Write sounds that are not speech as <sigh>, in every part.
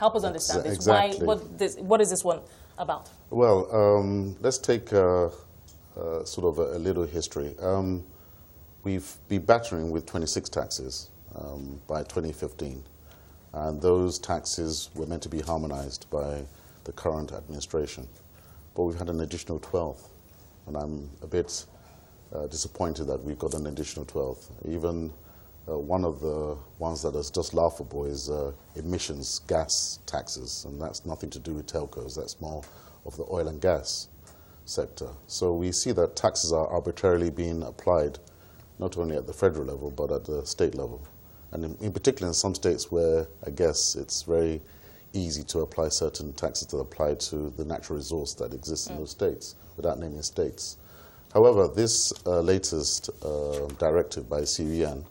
Help us understand this. Exactly. Why? What, this, what is this one about? Well, um, let's take uh, uh, sort of a, a little history. Um, we've been battering with 26 taxes um, by 2015, and those taxes were meant to be harmonized by the current administration. But we've had an additional 12, and I'm a bit uh, disappointed that we've got an additional 12. Even uh, one of the ones that is just laughable is uh, emissions gas taxes, and that's nothing to do with telcos. That's more of the oil and gas sector. So we see that taxes are arbitrarily being applied, not only at the federal level, but at the state level. And in, in particular in some states where I guess it's very easy to apply certain taxes that apply to the natural resource that exists in those states, without naming states. However, this uh, latest uh, directive by CBN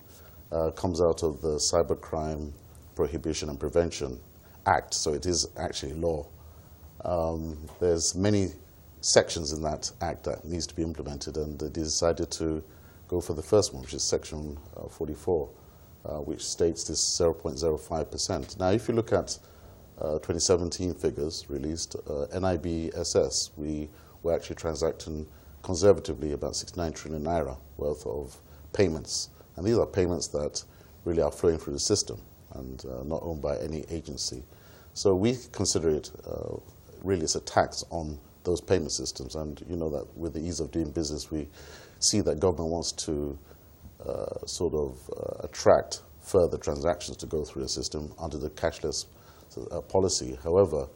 uh, comes out of the Cybercrime Prohibition and Prevention Act, so it is actually law. Um, there's many sections in that act that needs to be implemented, and they decided to go for the first one, which is Section uh, 44, uh, which states this 0.05%. Now, if you look at uh, 2017 figures released, uh, NIBSS, we were actually transacting conservatively about 69 trillion naira worth of payments. And these are payments that really are flowing through the system and uh, not owned by any agency. So we consider it uh, really as a tax on those payment systems. And you know that with the ease of doing business, we see that government wants to uh, sort of uh, attract further transactions to go through the system under the cashless uh, policy. However,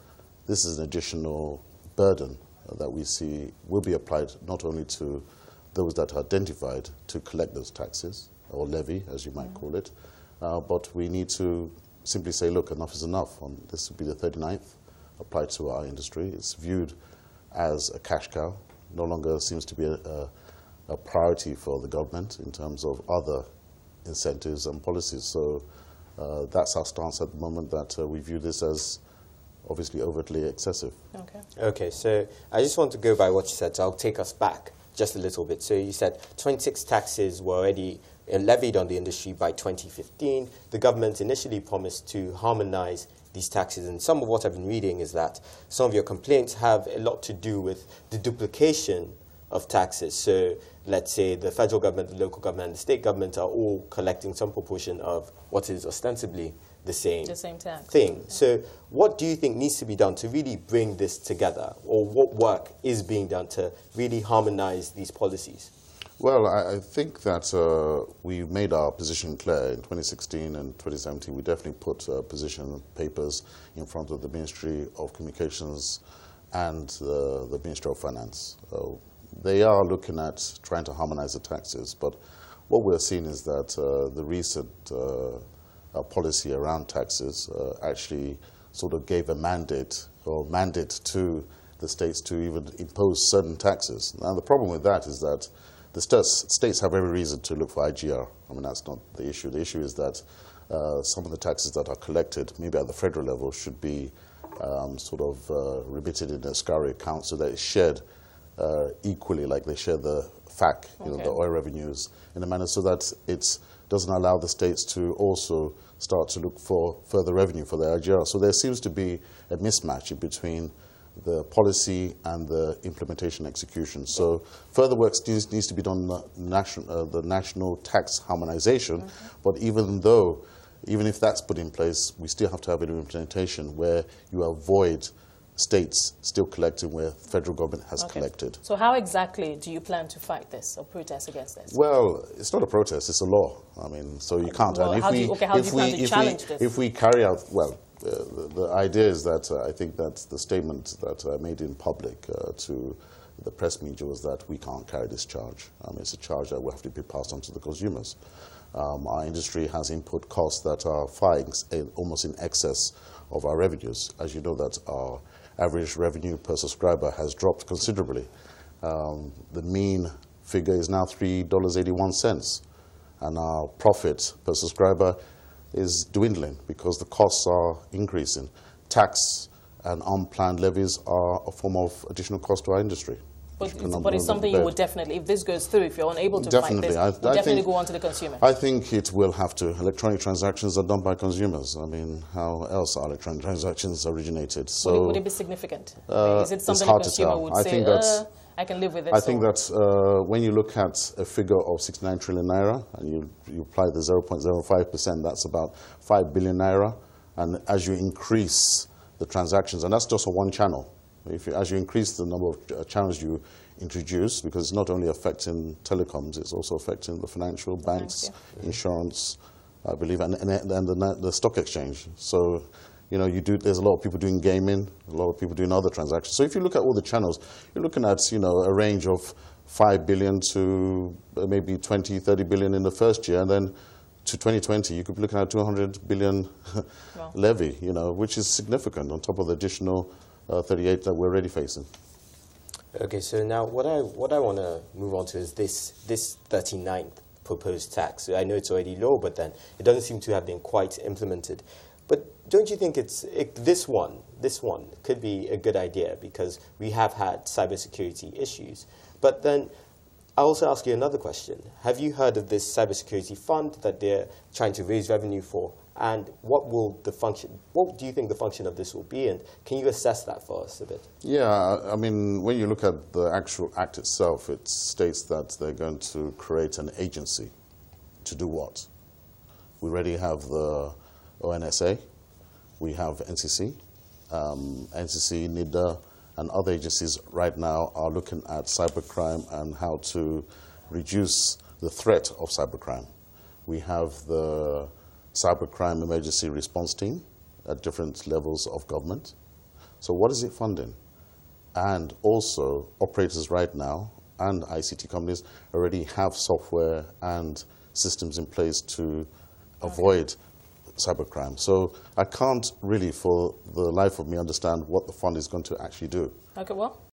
this is an additional burden that we see will be applied not only to those that are identified to collect those taxes, or levy, as you might call it, uh, but we need to simply say, look, enough is enough. On, this will be the 39th applied to our industry. It's viewed as a cash cow, no longer seems to be a, a, a priority for the government in terms of other incentives and policies. So uh, that's our stance at the moment, that uh, we view this as obviously overtly excessive. Okay. Okay, so I just want to go by what you said, so I'll take us back just a little bit. So you said 26 taxes were already levied on the industry by 2015. The government initially promised to harmonize these taxes, and some of what I've been reading is that some of your complaints have a lot to do with the duplication of taxes. So let's say the federal government, the local government, and the state government are all collecting some proportion of what is ostensibly the same, The same tax. thing. So, what do you think needs to be done to really bring this together, or what work is being done to really harmonize these policies? Well, I, I think that uh, we made our position clear in 2016 and 2017. We definitely put uh, position papers in front of the Ministry of Communications and uh, the Ministry of Finance. They are looking at trying to harmonize the taxes, but what we're seeing is that uh, the recent uh, uh, policy around taxes uh, actually sort of gave a mandate or mandate to the states to even impose certain taxes. Now, the problem with that is that the states, states have every reason to look for IGR. I mean, that's not the issue. The issue is that uh, some of the taxes that are collected, maybe at the federal level, should be um, sort of uh, remitted in a escrow account so that it's shared uh, equally, like they share the FAAC, you know, the oil revenues, in a manner so that it doesn't allow the states to also start to look for further revenue for their IGR. So there seems to be a mismatch in between the policy and the implementation execution. So further work needs, needs to be done on the national, uh, the national tax harmonization. But even though, even if that's put in place, we still have to have an implementation where you avoid states still collecting where federal government has Okay. collected. So how exactly do you plan to fight this or protest against this? Well, it's not a protest; it's a law. I mean, so you can't. Well, how do you- okay, if to if challenge we, this? If we carry out, well, uh, the, the idea is that uh, I think that the statement that I made in public uh, to the press media was that we can't carry this charge. I mean, it's a charge that will have to be passed on to the consumers. Um, our industry has input costs that are far ex- almost in excess of our revenues. As you know, that our average revenue per subscriber has dropped considerably. Um, the mean figure is now $3.81, and our profit per subscriber is dwindling because the costs are increasing. Tax and unplanned levies are a form of additional cost to our industry. But, it's, but it's something you would definitely, if this goes through, if you're unable to Definitely. fight this, you I definitely think- go on to the consumer. I think it will have to. Electronic transactions are done by consumers. I mean, how else are electronic transactions originated? So would, it, would it be significant? uh, Is it it's something a hard to consumer tell. would I say, think that's- uh, I can live with it? I think so- that uh, when you look at a figure of 69 trillion naira and you, you apply the 0.05%, that's about 5 billion naira. And as you increase the transactions, and that's just on one channel, if you, as you increase the number of uh, channels you introduce, because it's not only affecting telecoms, it's also affecting the financial banks, Banks, insurance, I believe, and, and, and the, the stock exchange. So, you know, you do, there's a lot of people doing gaming, a lot of people doing other transactions. So if you look at all the channels, you're looking at, you know, a range of 5 billion to uh, maybe 20, 30 billion in the first year, and then to 2020, you could be looking at 200 billion <laughs> Wow. levy, you know, which is significant on top of the additional Uh, 38 that we're already facing. Okay, so now what I what I want to move on to is this this 39th proposed tax. I know it's already low, but then it doesn't seem to have been quite implemented. But don't you think it's it, this one this one could be a good idea because we have had cybersecurity issues. But then I'll also ask you another question. Have you heard of this cybersecurity fund that they're trying to raise revenue for? And what will the function? What do you think the function of this will be? And can you assess that for us a bit? Yeah, I mean, when you look at the actual act itself, it states that they're going to create an agency to do what? We already have the ONSA, we have NCC, um, NCC, NITDA, and other agencies right now are looking at cybercrime and how to reduce the threat of cybercrime. We have the cybercrime emergency response team at different levels of government. So what is it funding? And also, operators right now and ICT companies already have software and systems in place to avoid cybercrime. So I can't really, for the life of me, understand what the fund is going to actually do. Okay, well,